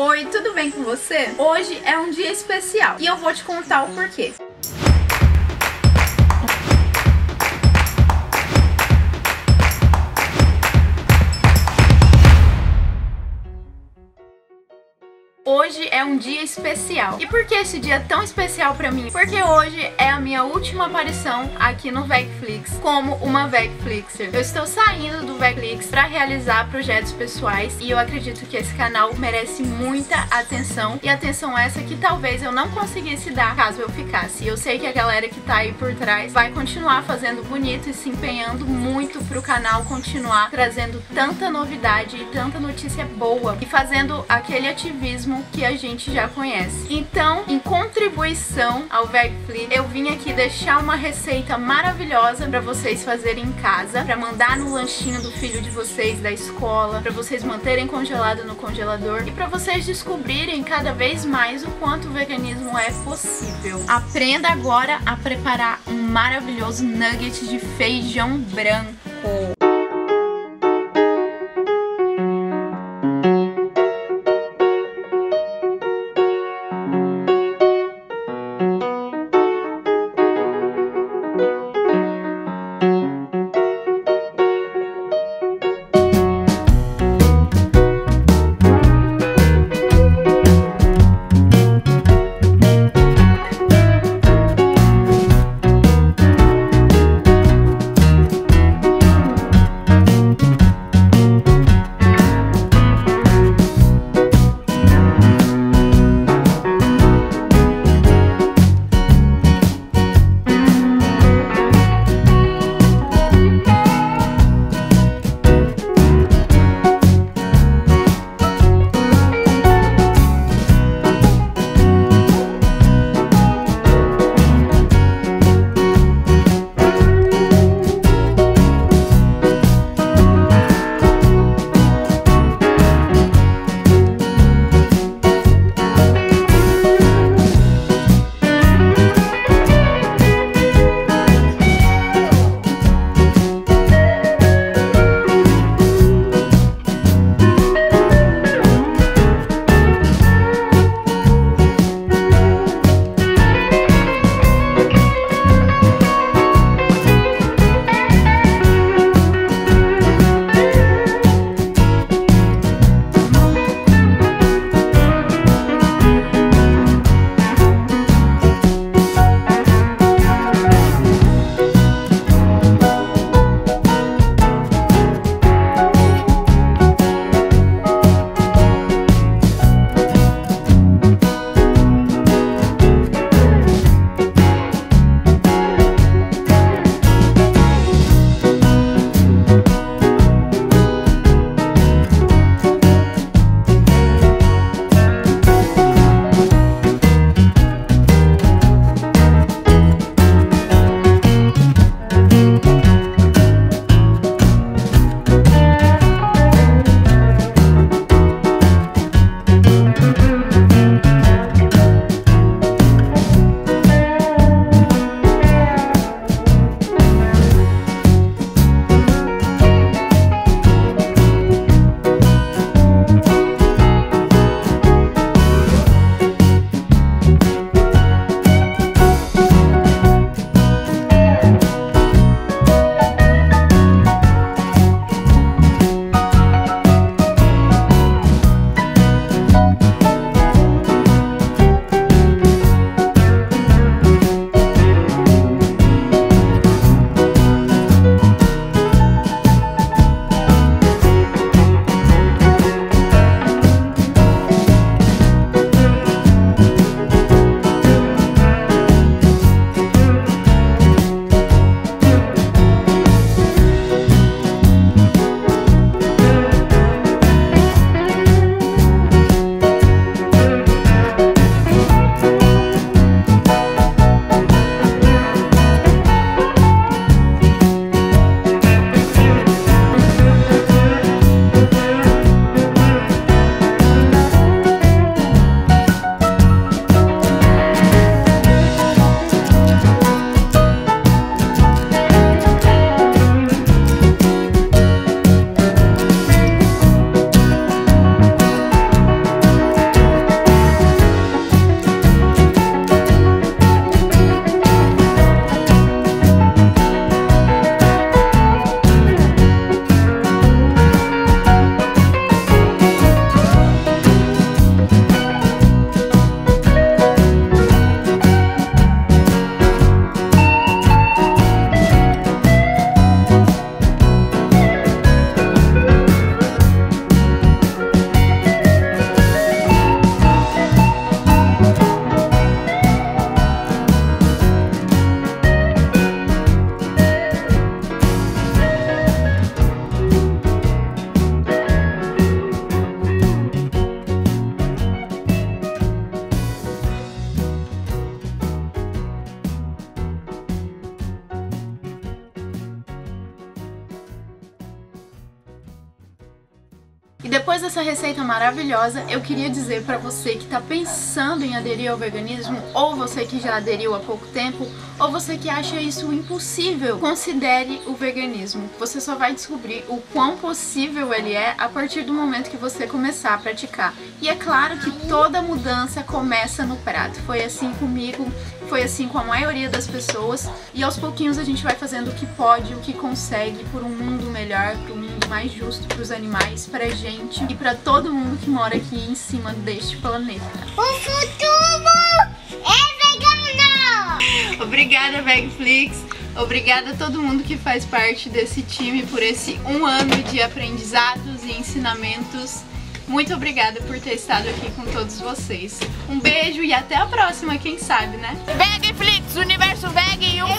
Oi, tudo bem com você? Hoje é um dia especial e eu vou te contar o porquê. Hoje é um dia especial. E por que esse dia é tão especial pra mim? Porque hoje é a minha última aparição aqui no Vecflix como uma Vecflixer. Eu estou saindo do Vecflix pra realizar projetos pessoais e eu acredito que esse canal merece muita atenção e atenção essa que talvez eu não conseguisse dar caso eu ficasse. Eu sei que a galera que tá aí por trás vai continuar fazendo bonito e se empenhando muito pro canal continuar trazendo tanta novidade e tanta notícia boa e fazendo aquele ativismo que a gente já conhece. Então, em contribuição ao VegFlip, eu vim aqui deixar uma receita maravilhosa para vocês fazerem em casa, para mandar no lanchinho do filho de vocês da escola, para vocês manterem congelado no congelador e para vocês descobrirem cada vez mais o quanto o veganismo é possível. Aprenda agora a preparar um maravilhoso nugget de feijão branco. Depois dessa receita maravilhosa, eu queria dizer para você que está pensando em aderir ao veganismo, ou você que já aderiu há pouco tempo, ou você que acha isso impossível, considere o veganismo. Você só vai descobrir o quão possível ele é a partir do momento que você começar a praticar. E é claro que toda mudança começa no prato. Foi assim comigo, foi assim com a maioria das pessoas, e aos pouquinhos a gente vai fazendo o que pode, o que consegue por um mundo melhor, por um mundo mais justo para os animais, pra gente e para todo mundo que mora aqui em cima deste planeta. O futuro é vegano! Obrigada, Vegflix. Obrigada a todo mundo que faz parte desse time por esse um ano de aprendizados e ensinamentos. Muito obrigada por ter estado aqui com todos vocês. Um beijo e até a próxima, quem sabe, né? Vegflix, Universo Veg e um!